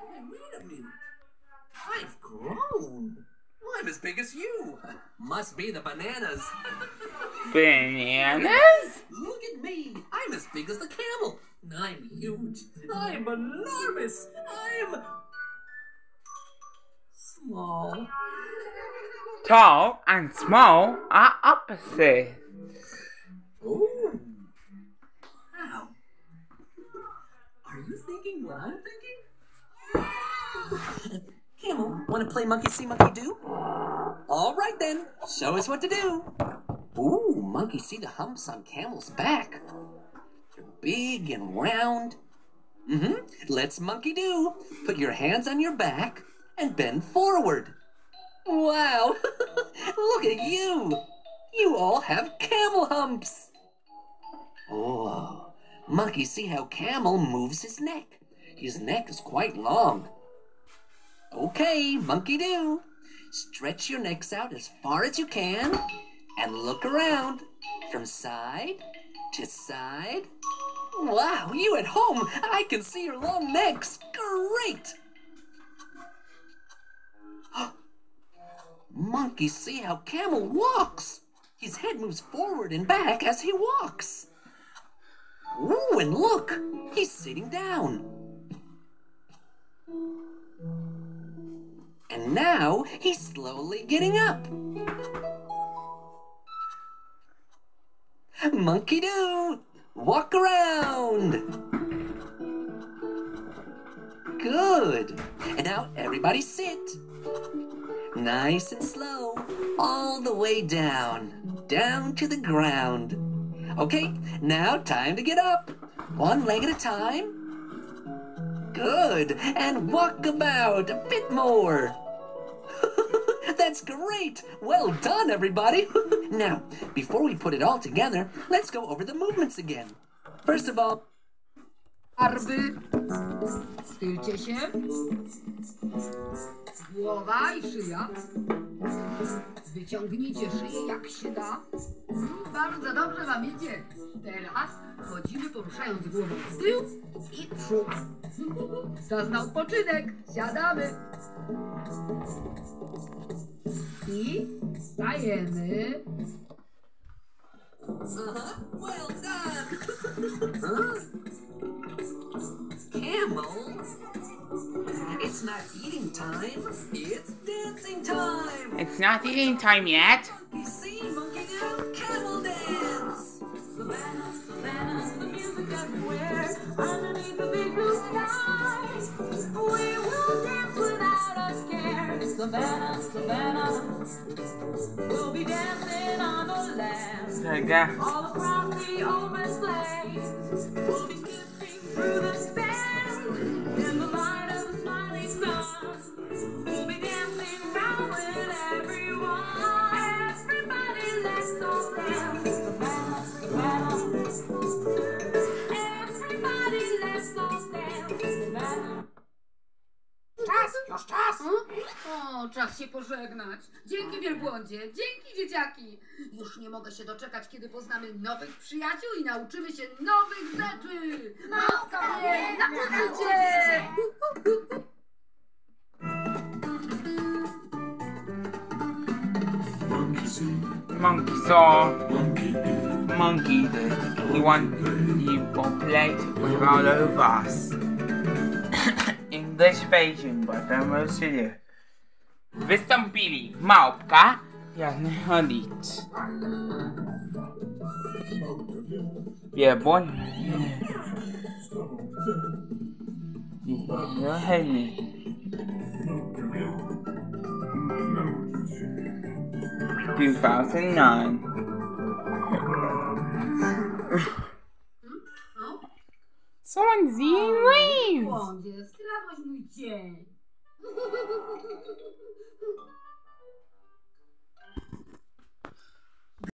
Hey, wait a minute. I've grown. I'm as big as you. Must be the bananas. Bananas? Look at me. I'm as big as the camel. I'm huge. I'm enormous. I'm small. Tall and small are opposites. Ooh. Wow. Are you thinking what I'm thinking? Want to play monkey see, monkey do? All right then, show us what to do. Ooh, monkey see the humps on camel's back. They're big and round. Mm-hmm. Let's monkey do. Put your hands on your back and bend forward. Wow, look at you. You all have camel humps. Oh, monkey see how camel moves his neck. His neck is quite long. Okay, monkey do. Stretch your necks out as far as you can and look around from side to side. Wow, you at home, I can see your long necks. Great. Monkey, see how camel walks. His head moves forward and back as he walks. Ooh, and look, he's sitting down. And now he's slowly getting up. Monkey do, walk around. Good. And now everybody sit. Nice and slow, all the way down, down to the ground. Okay, now time to get up. One leg at a time. Good. And walk about a bit more. That's great. Well done, everybody. now, before we put it all together, let's go over the movements again. First of all, Barwy. Schylcie się. Głowa i szyja. Wyciągnijcie szyję jak się da. Bardzo dobrze wam idzie. Teraz chodzimy poruszając głową w tył i w przód. Czas na odpoczynek. Siadamy. I stajemy. Uh-huh. Well done. huh? Camel? It's not eating time. It's dancing time. It's not eating time yet. Savannah, Savannah, we'll dance without a scare. The banners, the banners We'll be dancing on the land. All across the open plains, we'll O, czas się pożegnać. Dzięki wielbłądzie, dzięki dzieciaki. Już nie mogę się doczekać, kiedy poznamy nowych przyjaciół i nauczymy się nowych rzeczy. Nauka mnie, nauczycie! Monkey saw, monkey did. He want, he will play with all of us. English version by Femo Studio. Wystąpili Małpka, Jasny Chodicz. Wielbłąd. Henry. Two thousand nine. Eating leaves. Wielbłądzie, skradłeś mój dzień.